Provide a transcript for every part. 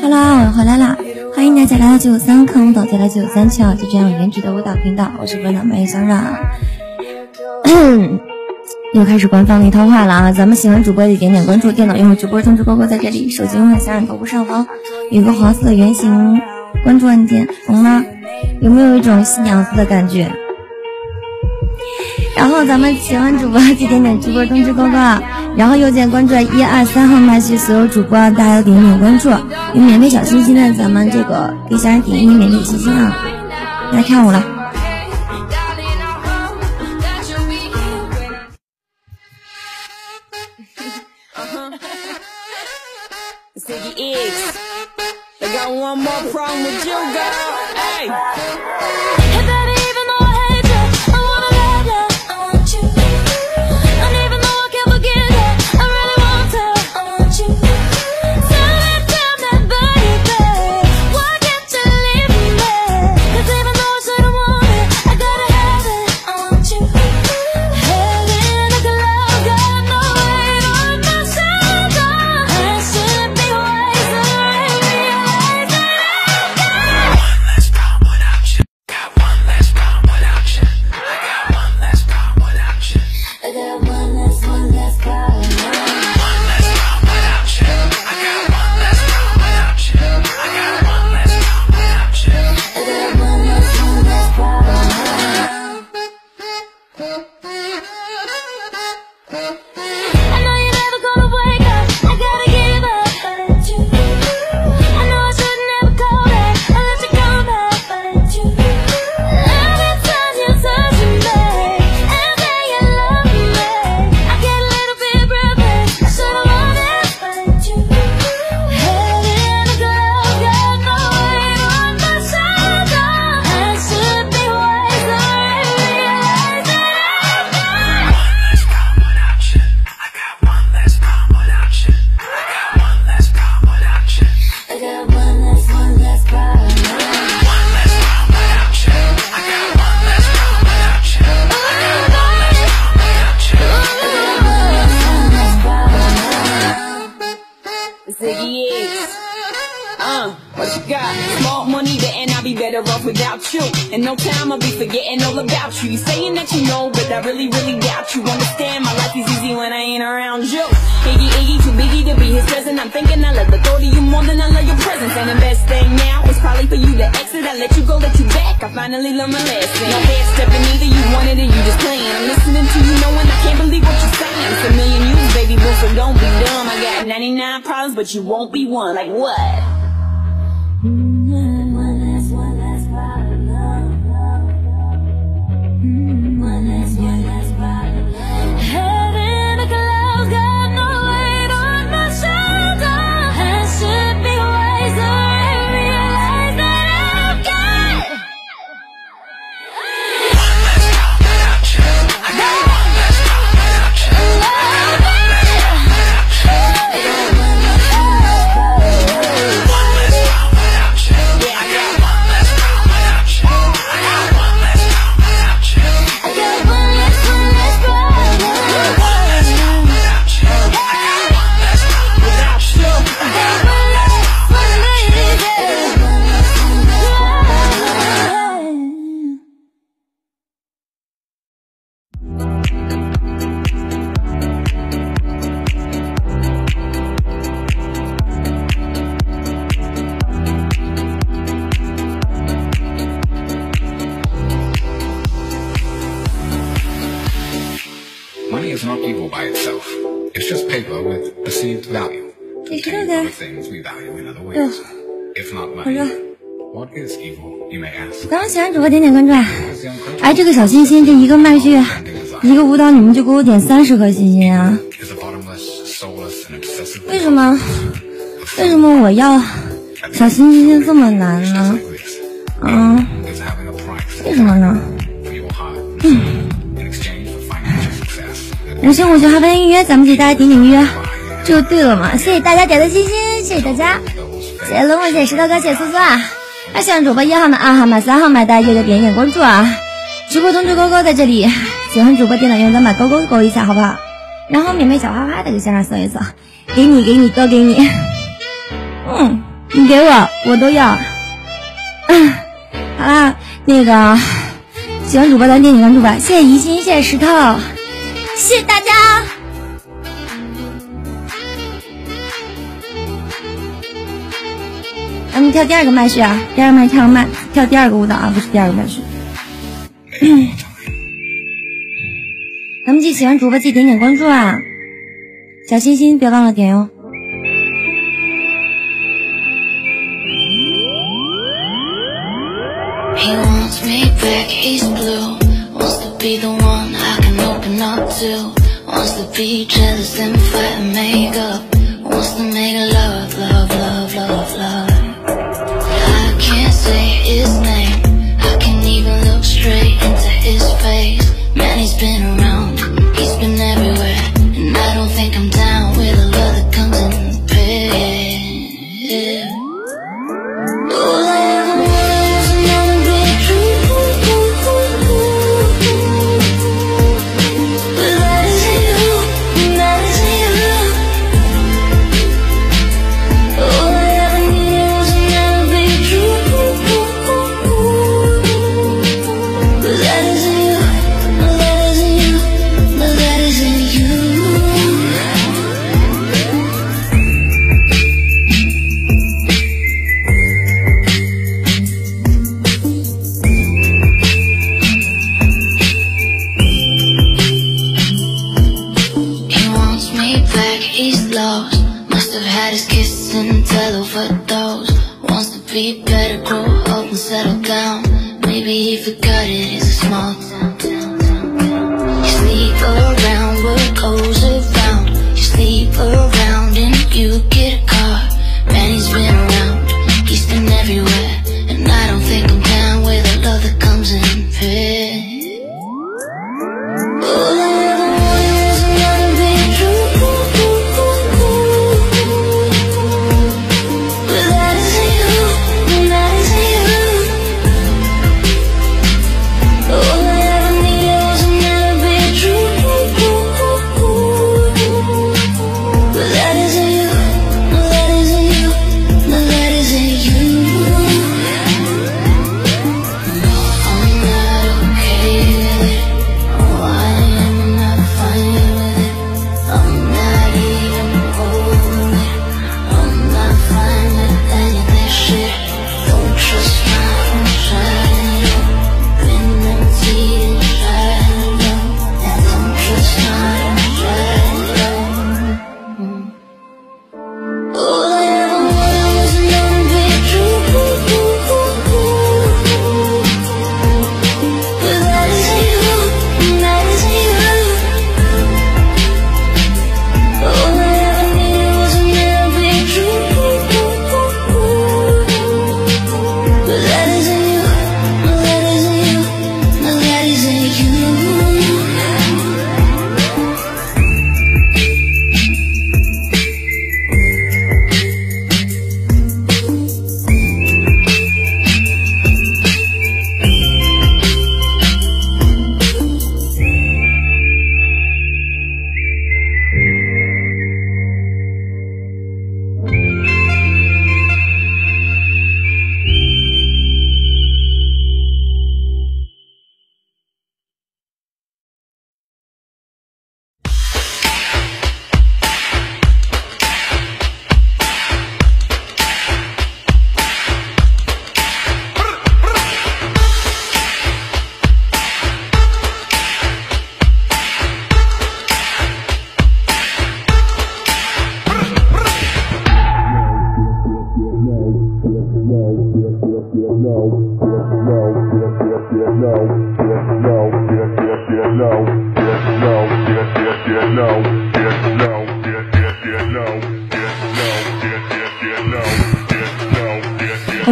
Hello，我回来了，欢迎大家来到九九三看舞蹈，再来九九三七啊，就这样颜值的舞蹈频道，我是本长妹小冉。又开始官方的一套话了啊！咱们喜欢主播的点点关注，电脑用户直播通知勾勾在这里，手机用户小冉头部上方有个黄色的圆形关注按键，懂吗？有没有一种新娘子的感觉？然后咱们喜欢主播就点点直播通知勾勾，然后右键关注一二三号麦序所有主播，大家要点点关注，有免费小心心的，咱们这个给小人点一免费心心啊！来跳舞了。without you. and no time, I'll be forgetting all about you. You saying that you know, but I really, really doubt you. Understand, my life is easy when I ain't around you. Iggy, Iggy, too biggie to be his present. I'm thinking I love the thought of you more than I love your presence. And the best thing now is probably for you to exit. I let you go, let you back. I finally learned my lesson. No bad stepping either, you wanted it, you just playing. I'm listening to you knowing I can't believe what you're saying. It's a million years, baby boo, so don't be dumb. I got 99 problems, but you won't be one. Like what? 点点关注，哎，这个小心心，这一个麦序，一个舞蹈，你们就给我点三十颗星星啊？为什么？为什么我要小心心这么难呢？嗯，为什么呢？五星五星好粉预约，咱们给大家点点预约，这就对了嘛？谢谢大家点的心心，谢谢大家，谢谢龙龙姐、石头哥、谢谢苏苏啊。那喜欢主播一号麦、二号麦、三号麦，大家记得点点关注啊！直播通知勾勾在这里，喜欢主播电脑用咱把勾勾勾一下，好不好？然后免费小花花的给线上送一送，给你，给你，都给你。嗯，你给我，我都要。嗯好啦，那个喜欢主播的点点关注吧，谢谢怡心，谢谢石头，谢谢大家。咱们跳第二个麦序啊，第二个麦跳麦跳第二个舞蹈啊，不是第二个麦序。咱们记喜欢主播记点点关注啊，小心心别忘了点哟。He wants me back, he's blue Wants to be the one I can up to. Wants to be jealous and fight and make up. Wants to make a love, love, love, love, love. I can't say his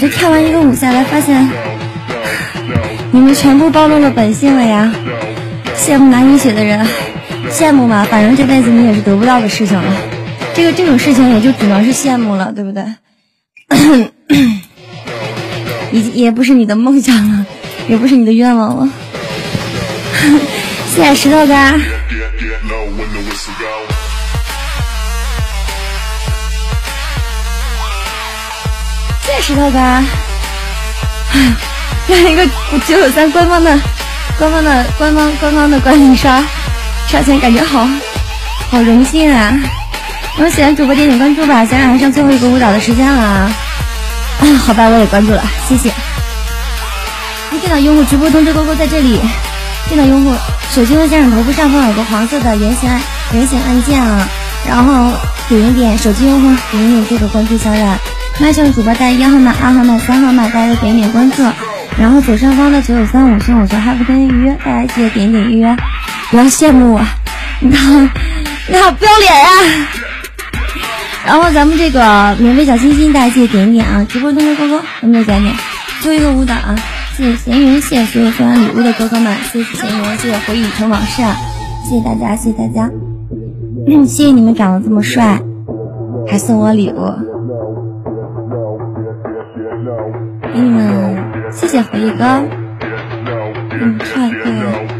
这跳完一个舞下来，发现你们全部暴露了本性了呀！羡慕拿你血的人，羡慕吧，反正这辈子你也是得不到的事情了。这个这种事情也就只能是羡慕了，对不对？也也不是你的梦想了，也不是你的愿望了。谢谢石头哥。谢谢石头哥。哎，让一个九九三官方的、官方的、官方、官方的管理刷刷钱，感觉好好荣幸啊！有喜欢主播点点关注吧，现在还剩最后一个舞蹈的时间了啊！好吧，我也关注了，谢谢。电脑用户直播通知勾勾在这里。电脑用户手机右键头部上方有个黄色的圆形按圆形按键啊，然后点一点。手机用户点一点这个关注小冉。麦上主播带一号麦、二号麦、三号麦，大家点点关注。然后左上方的九九三五星，我叫哈弗登预约，大家记得点点预约。不要羡慕我，你好，你好不要脸呀！然后咱们这个免费小心心，大家记得点点啊！直播间的哥哥，咱们再点点。最后一个舞蹈啊！谢谢闲云，谢谢所有送完礼物的哥哥们，谢谢闲云，谢谢回忆成往事，谢谢大家，谢谢大家，谢谢你们长得这么帅，还送我礼物，嗯，谢谢回忆哥，嗯，唱一个。